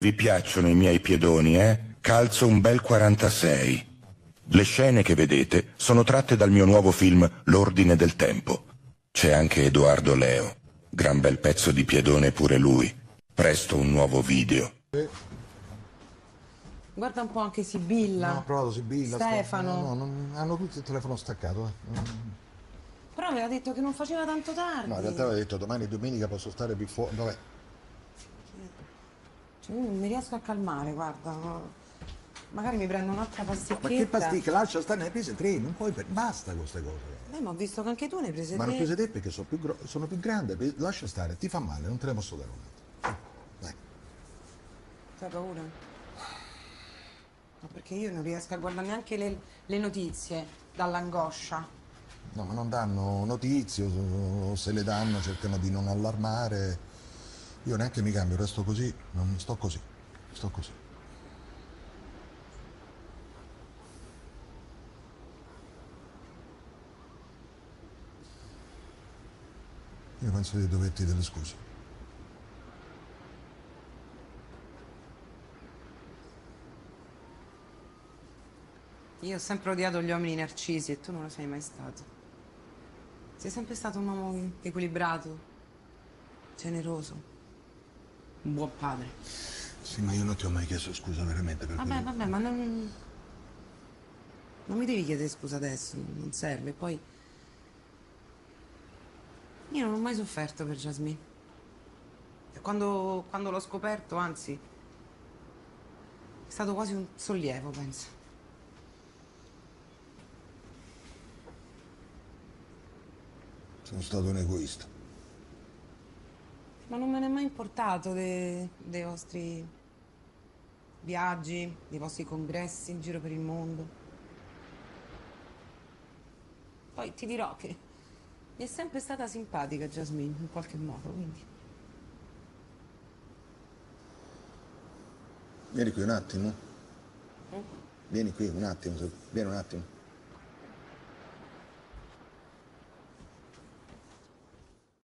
Vi piacciono i miei piedoni, eh? Calzo un bel 46. Le scene che vedete sono tratte dal mio nuovo film L'Ordine del Tempo. C'è anche Edoardo Leo. Gran bel pezzo di piedone pure lui. Presto un nuovo video. Guarda un po' anche Sibilla. No, ho provato Sibilla. Stefano. sta- No, non- hanno tutti il telefono staccato. eh. Non- Però aveva detto che non faceva tanto tardi. No, in realtà avevo detto domani domenica posso stare più fuori. Vabbè, Cioè, io non mi riesco a calmare, guarda. Magari mi prendo un'altra pasticchetta. ma che pasticca? Lascia stare, ne hai prese tre, non puoi. per- Basta con queste cose. Eh, ma ho visto che anche tu ne hai prese Ma ne tre. prese te perché sono più, gro- sono più grande. Lascia stare, ti fa male, non te ne posso dare un'altra. Dai. Hai paura? No, perché io non riesco a guardare neanche le, le notizie dall'angoscia. No, ma non danno notizie, o se le danno cercano di non allarmare. Io neanche mi cambio, resto così, non sto così, sto così. Io penso di doverti delle scuse. Io ho sempre odiato gli uomini narcisi e tu non lo sei mai stato. Sei sempre stato un uomo equilibrato, generoso, un buon padre. Sì, ma io non ti ho mai chiesto scusa veramente per Vabbè, quello. vabbè, ma non... Non mi devi chiedere scusa adesso, non serve. Poi... Io non ho mai sofferto per Jasmine. E quando, quando l'ho scoperto, anzi, è stato quasi un sollievo, penso. Sono stato un egoista. Ma non me ne è mai importato de- dei vostri viaggi, dei vostri congressi in giro per il mondo. Poi ti dirò che mi è sempre stata simpatica Jasmine, in qualche modo, quindi... Vieni qui un attimo. Vieni qui un attimo, vieni un attimo.